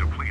depleted.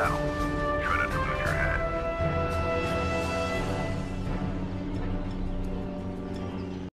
battle.